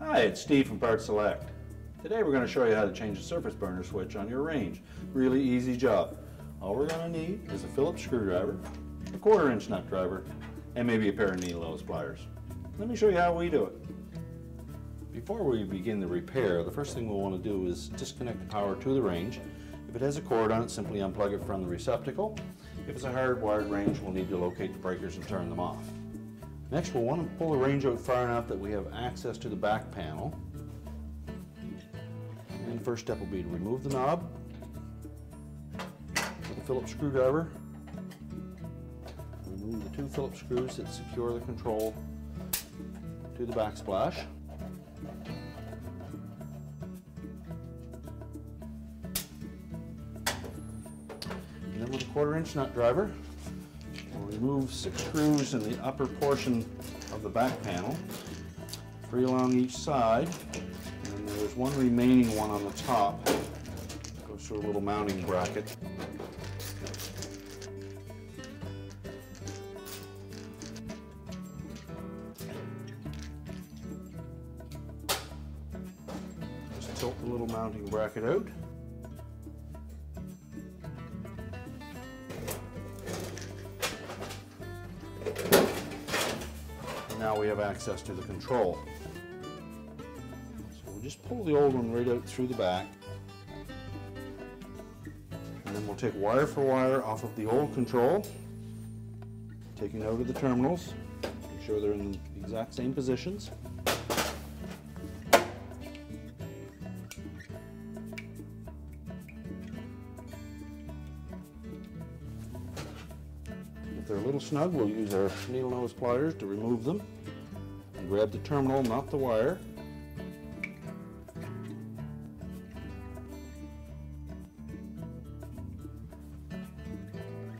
Hi, it's Steve from Part Select. Today we're going to show you how to change the surface burner switch on your range. Really easy job. All we're going to need is a Phillips screwdriver, a quarter inch nut driver, and maybe a pair of needle nose pliers. Let me show you how we do it. Before we begin the repair, the first thing we'll want to do is disconnect the power to the range. If it has a cord on it, simply unplug it from the receptacle. If it's a hardwired range, we'll need to locate the breakers and turn them off. Next, we'll want to pull the range out far enough that we have access to the back panel. And the first step will be to remove the knob with a Phillips screwdriver. Remove the two Phillips screws that secure the control to the backsplash. And then with a quarter inch nut driver, we'll remove six screws in the upper portion of the back panel, three along each side, and there's one remaining one on the top. Goes through a little mounting bracket. Just tilt the little mounting bracket out. Now we have access to the control. So we'll just pull the old one right out through the back. And then we'll take wire for wire off of the old control, taking out of the terminals, make sure they're in the exact same positions. They're a little snug, we'll use our needle nose pliers to remove them and grab the terminal, not the wire.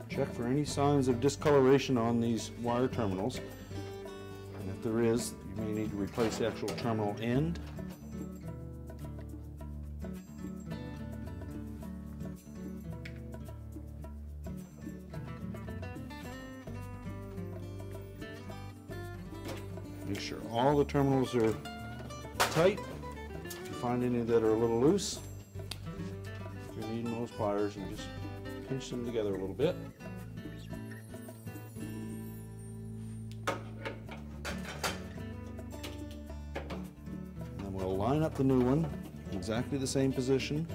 Check for any signs of discoloration on these wire terminals. And if there is, you may need to replace the actual terminal end. Make sure all the terminals are tight. If you find any that are a little loose, you're needing those pliers, and just pinch them together a little bit. And then we'll line up the new one in exactly the same position.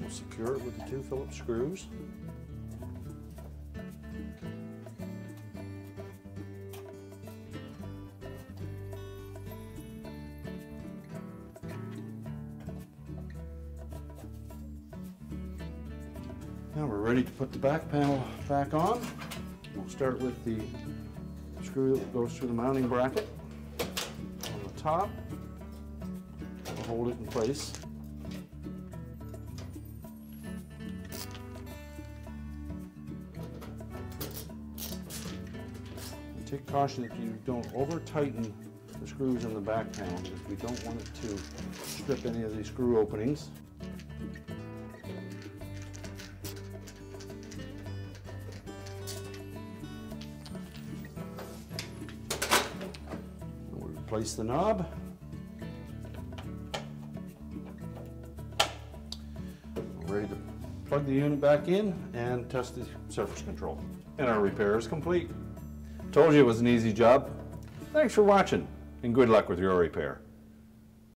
We'll secure it with the two Phillips screws. Now we're ready to put the back panel back on. We'll start with the screw that goes through the mounting bracket on the top. We'll hold it in place. Take caution that you don't over tighten the screws in the back panel because we don't want it to strip any of these screw openings. Replace the knob. We're ready to plug the unit back in and test the surface control. And our repair is complete. Told you it was an easy job. Thanks for watching and good luck with your repair.